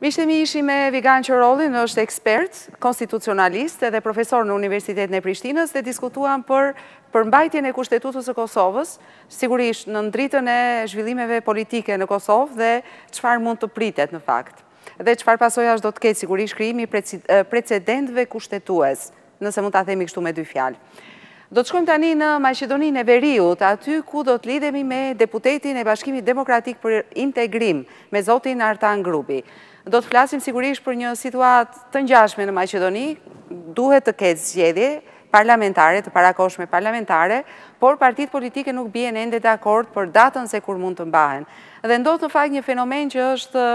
Miq të mi ishim me Vigan Qorrollin, është ekspert, konstitucionalist edhe profesor në Universitetin e Prishtinës dhe diskutuam për përmbajtjen e kushtetutës së Kosovës, sigurisht nën dritën e zhvillimeve politike në Kosovë dhe çfarë mund të pritet në fakt. Dhe çfarë pasojash do të ketë sigurisht krijimi i precedentëve kushtetues. nëse mund ta themi kështu me dy fjalë. Do të shkojmë tani në Maqedoninë e Veriut, aty ku do të lidhemi me deputetin e Bashkimit Demokratik për Integrim, me zotin Artan Grubi. Do të flasim sigurisht për një situatë të ngjashme në Maqedoni, duhet të ketë zgjedhje parlamentare, të parakohshme parlamentare, por partitë politike nuk bien ende dakord për datën se kur mund të mbahen. Dhe ndodh në fakt një fenomen që është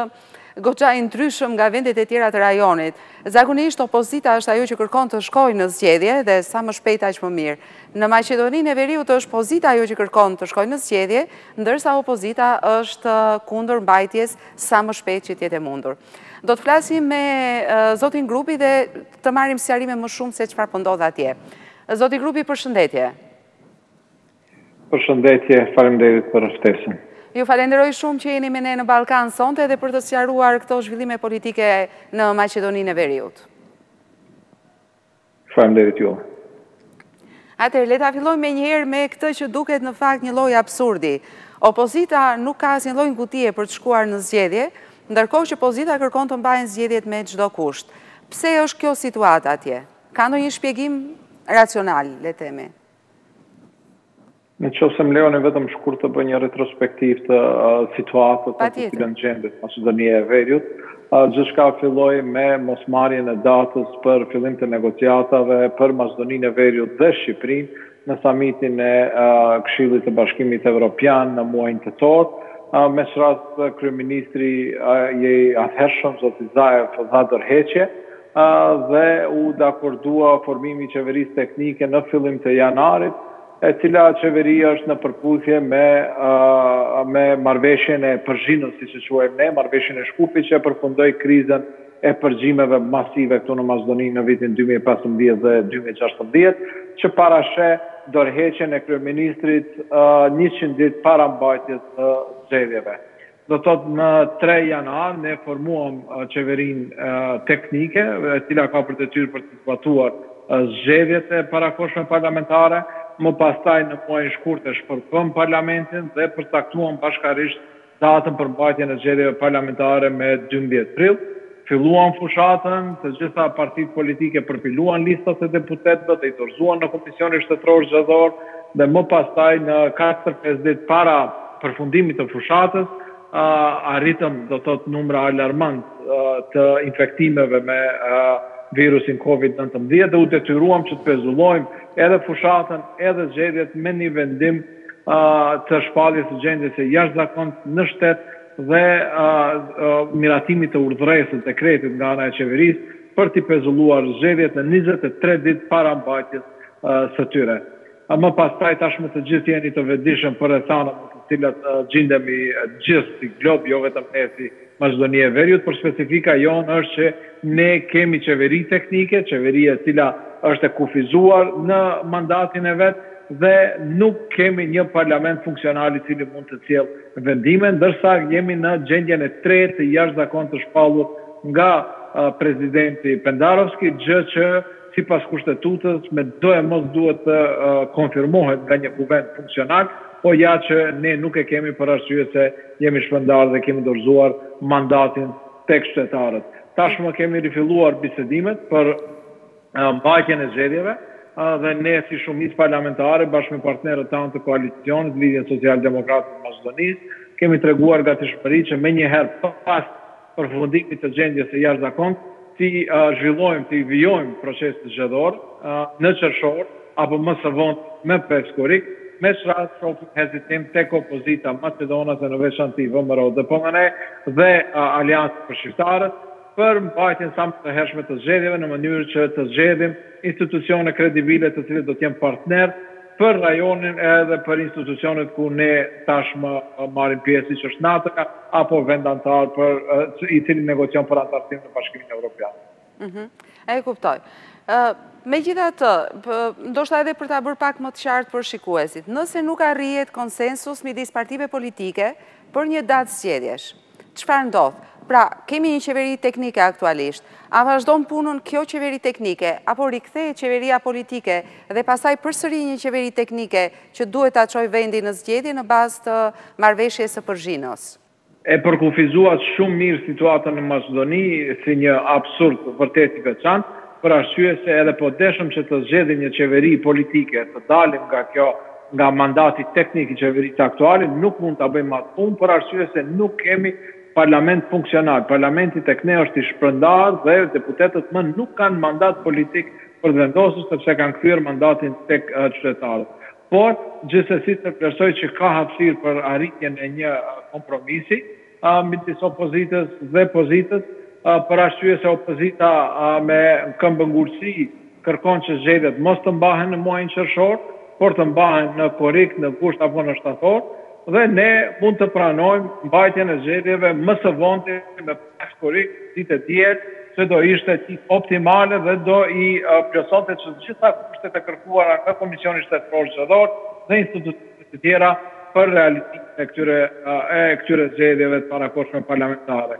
goxha i ndryshëm nga vendet e tjera të rajonit. Zakonisht opozita është ajo që kërkon të shkojë në zgjedhje dhe sa më shpejt aq më mirë. Në Maqedoninë e Veriut është pozita ajo që kërkon të shkojë në zgjedhje, ndërsa opozita është kundër mbajtjes sa më shpejt që të jetë e mundur. Do të flasim me zotin Grubi dhe të marrim sqarime më shumë se çfarë po ndodh atje. Zoti Grubi, përshëndetje. Përshëndetje, faleminderit për ftesën. Ju falenderoj shumë që jeni me ne në Ballkan sonte edhe për të sqaruar këto zhvillime politike në Maqedoninë e Veriut. Faleminderit ju. Atëherë, le ta fillojmë menjëherë me këtë që duket në fakt një lloj absurdi. Opozita nuk ka asnjë lloj ngutie për të shkuar në zgjedhje, ndërkohë që pozita kërkon të mbahen zgjedhjet me çdo kusht. Pse është kjo situatë atje? Ka ndonjë shpjegim racional, le të themi? Në qoftë se më lejoni vetëm shkurt të bëj një retrospektivë të situatës në të cilën gjendet Maqedonia e Veriut, gjithçka filloi me mosmarrjen e datës për fillim të negociatave për Maqedoninë e Veriut dhe Shqipërinë në samitin e Këshillit të Bashkimit Evropian në muajin tetor. Me ç'rast kryeministri i atëhershëm, zoti Zaev, dha dorëheqje, dhe u dakordua formimi i Qeverisë Teknike në fillim të janarit, e cila qeveri është në përputhje me me Marrëveshjen e Përzhinos, siç e quajmë ne, Marrëveshjen e Shkupit që e përfundoi krizën e përgjimeve masive këtu në Maqedoni në vitin dy mijë e pesëmbëdhjetë dhe dy mijë e gjashtëmbëdhjetë, që parasheh dorëheqjen e kryeministrit njëqind ditë para mbajtjes së zgjedhjeve. Do të thotë më tre janar ne formuam qeverinë teknike, e cila ka për detyrë për t'i zbatuar zgjedhjet e parakohshme parlamentare, më pastaj në muajin shkurt e shpërbëmë parlamentin dhe përcaktuam bashkarisht datën për mbajtjen e zgjedhjeve parlamentare me dymbëdhjetë prill. Filluam fushatën, të gjitha partitë politike përpiluan listat e deputetëve dhe i dorëzuan në Komisionin Shtetëror Zgjedhor dhe më pastaj në katër pesë ditë para përfundimit të fushatës arritëm do të thotë numra alarmant të infektimeve me virusin Covid nëntëmbëdhjetë dhe u detyruam që të pezullojmë edhe fushatën edhe zgjedhjet me një vendim të shpalljes së gjendjes së jashtëzakontë në shtet dhe miratimit të urdhëresës, dekretit, nga ana e qeverisë për t'i pezulluar zgjedhjet në njëzet e tre ditë para mbajtjes së tyre. Më pastaj, tashmë të gjithë jeni të vetëdishëm për rrethanat në të cilat gjindemi gjithë si glob, jo vetëm ne si Maqedoni e Veriut, por specifika jonë është që ne kemi qeveri teknike, qeveri e cila është e kufizuar në mandatin e vet dhe nuk kemi një parlament funksional i cili mund të sjellë vendime, ndërsa jemi në gjendjen e tretë të jashtëzakontë të shpallur nga presidenti Pendarovski, gjë që sipas Kushtetutës me do e mos duhet të konfirmohet nga një kuvend funksional, po ja që ne nuk e kemi për arsye se jemi shpërndarë dhe kemi dorëzuar mandatin tek qytetarët. Tashmë kemi rifilluar bisedimet për. mbajtjen e zgjedhjeve dhe ne si shumicë parlamentare bashkë me partnerët tanë të koalicionit, Lidhjen Socialdemokrate të Maqedonisë, kemi treguar gatishmëri që menjëherë pas përfundimit të gjendjes së jashtëzakontë t'i zhvillojmë, t'i vijojmë procesin zgjedhor në qershor apo më së voni me pesë korrik, me ç'rast shohim hezitim tek opozita maqedonase në veçanti VMRO-DPMNE dhe Aleanca për Shqiptarët. për mbajtjen sa më të hershme të zgjedhjeve në mënyrë që të zgjedhim institucione kredibile të cilët do të jenë partnerë për rajonin edhe për institucionet ku ne tashmë marrim pjesë siç është NATO-ja apo vend anëtar për i cili negocion për anëtarësim në Bashkimin Evropian. Mhm. E kuptoj. Megjithatë, ndoshta edhe për ta bërë pak më të qartë për shikuesit, nëse nuk arrihet konsensus midis partive politike për një datë zgjedhjesh, Çfarë ndodh? Pra, kemi një qeveri teknike aktualisht. A vazhdon punën kjo qeveri teknike, apo rikthehet qeveria politike dhe pastaj përsëri një qeveri teknike që duhet ta çojë vendin në zgjedhje në bazë të marrëveshjes së Përzhinës? E përkufizuat shumë mirë situatën në Maqedoni si një absurd vërtet i veçantë, për arsye se edhe po deshëm që të zgjedhim një qeveri politike, të dalim nga kjo Nga mandati teknik i qeverisë aktuale nuk mund ta bëjmë atë punë për arsye se nuk kemi parlament funksional. Parlamenti tek ne është i shpërndarë dhe deputetët më nuk kanë mandat politik për të vendosur sepse kanë kthyer mandatin tek qytetarët. Por, gjithsesi të vlerësoj që ka hapësirë për arritjen e një kompromisi. midis opozitës dhe pozitës, për arsye se opozita me këmbëngulësi kërkon që zgjedhjet mos të mbahen në muajin qershor, por të mbahen në korrik, në gusht apo në shtator dhe ne mund të pranojmë mbajtjen e zgjedhjeve më së vonti në pesë korrik, ditë e diel, se do ishte optimale dhe do i plotësonte të gjitha kushtet e kërkuara nga Komisioni Shtetëror Zgjedhor dhe institucionet të tjera për realizimin e këtyre zgjedhjeve të parakohshme parlamentare.